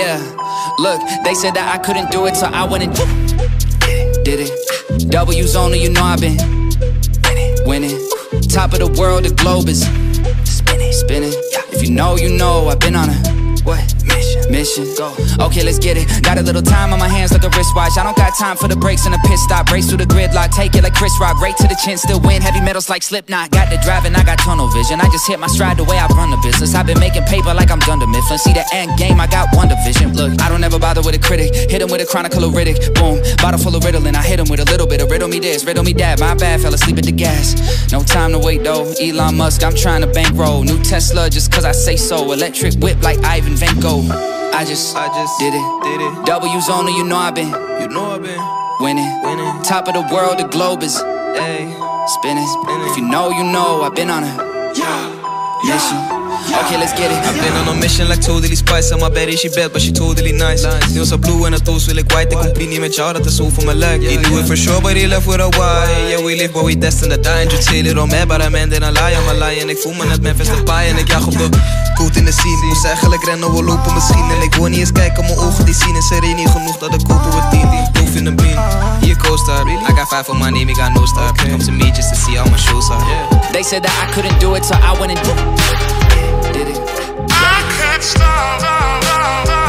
Look, they said that I couldn't do it, so I went and did it. W's only, you know I've been winning. Top of the world, the globe is spinning, spinning. If you know, you know, I've been on a what? Mission. Okay, let's get it. Got a little time on my hands like a wristwatch. I don't got time for the brakes and the pit stop. Race through the gridlock, take it like Chris Rock. Right to the chin, still win. Heavy metals like Slipknot. Got the driving, I got tunnel vision. I just hit my stride the way I run the business. I've been making paper like I'm Dunder Mifflin. See the end game, I got one division. Look, I don't ever bother with a critic. Hit him with a chronicle of Riddick. Boom, bottle full of Ritalin. I hit him with a little bit of riddle me this, riddle me that. My bad, fell asleep at the gas. No time to wait though. Elon Musk, I'm trying to bankroll. New Tesla just cause I say so. Electric whip like Ivan Vanko. I just, I just did it, did it. W's only, you know I've been, you know I've been winning, winning. Top of the world, the globe is, hey, spinning. spinning. If you know, you know, I've been on a yeah. mission. Okay, let's get it. I've been on a mission like totally spice. On my bed is she bad, but she totally nice. Sneeuw zo blue en het toast wil like white. Ik compie niet met jou, dat is over mijn lijk. He do it for sure, but he left with a why. Yeah, we live, but we destined to die. And you tell it on me, but I man, then I lie. I'm a lie. En ik voel me net Memphis Depay. En ik jag op de koot in de scene. Moest eigenlijk rennen, we lopen misschien. En ik wil niet eens kijken, mijn ogen die zien. Is er niet genoeg dat ik kopen we tien. Proof in de bean. Hier co-star. I got five for my name, I got no star. Come to me just to see how my shoes are. They said that I couldn't do it, so I went and I can't stop.